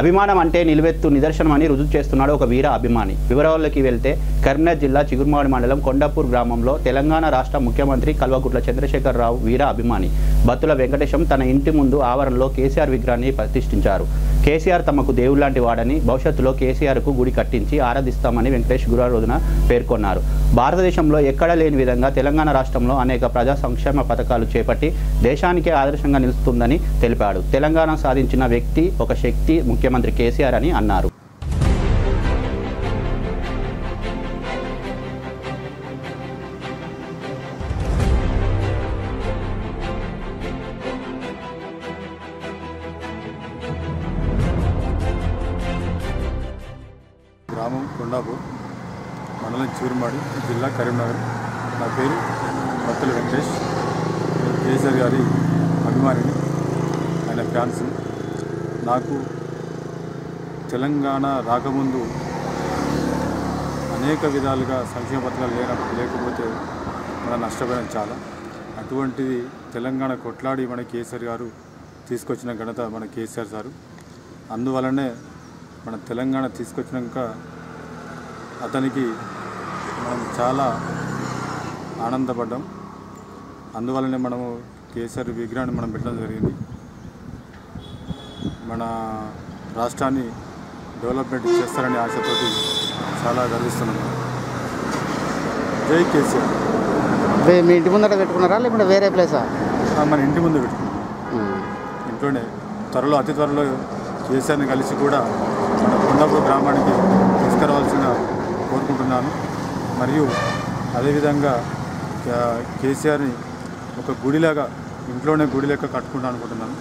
అభిమానం అంటే నిలువెత్తు నిదర్శనమని రుజువు చేస్తున్నాడు ఒక వీర అభిమాని. వివరాల్లోకి వెళ్తే కరీంనగర్ జిల్లా చిగురుమాడి మండలం కొండాపూర్ గ్రామంలో తెలంగాణ రాష్ట్ర ముఖ్యమంత్రి కల్వకుట్ల చంద్రశేఖరరావు వీర అభిమాని. బత్తుల వెంకటేశం తన ఇంటి ముందు ఆవరణలో కేసీఆర్ విగ్రహాన్ని ప్రతిష్ఠించారు. కేసీఆర్ తమకు దేవుళ్ళాంటి వాడని భవిష్యత్తులో కేసీఆర్కు గుడి కట్టించి ఆరాధిస్తామని వెంకటేష్ గురువారం రోజున పేర్కొన్నారు. భారతదేశంలో ఎక్కడా లేని విధంగా తెలంగాణ రాష్ట్రంలో అనేక ప్రజా సంక్షేమ పథకాలు చేపట్టి దేశానికే ఆదర్శంగా నిలుస్తుందని తెలిపాడు. తెలంగాణ సాధించిన వ్యక్తి ఒక శక్తి ముఖ్యమంత్రి కేసీఆర్ అని అన్నారు. గ్రామం కొండాపూర్. మండలం చిరుమాడి జిల్లా కరీంనగర్. నా పేరు భక్తుల వెంకటేష్. నేను కేసీఆర్ గారి అభిమానిని. ఆయన ఫ్యాన్స్. నాకు తెలంగాణ రాకముందు అనేక విధాలుగా సంక్షేమ పథకాలు లేనప్పుడు లేకపోతే మనం నష్టపోయిన చాలా. అటువంటిది తెలంగాణ కొట్లాడి మన కేసీఆర్ గారు తీసుకొచ్చిన ఘనత మన కేసీఆర్ సారు. అందువలనే మన తెలంగాణ తీసుకొచ్చినాక అతనికి మనం చాలా ఆనందపడ్డాం. అందువలనే మనము కేసీఆర్ విగ్రహాన్ని మనం పెట్టడం జరిగింది. మన రాష్ట్రాన్ని డెవలప్మెంట్ చేస్తారనే ఆశతోటి చాలా గర్విస్తున్నాం. జై కేసీఆర్. మీ ఇంటి ముందట పెట్టుకున్నారా? లేకుంటే వేరే ప్లేసా? మన ఇంటి ముందు పెట్టుకున్నాం. ఇంట్లోనే త్వరలో అతి త్వరలో కేసీఆర్ని కలిసి కూడా మన కొండాపూర్ గ్రామానికి తీసుకురావాల్సిన కోరుకుంటున్నాను. మరియు అదేవిధంగా కేసీఆర్ని ఒక గుడిలాగా ఇంట్లోనే గుడి లెక్క కట్టుకుంటాను అనుకుంటున్నాను.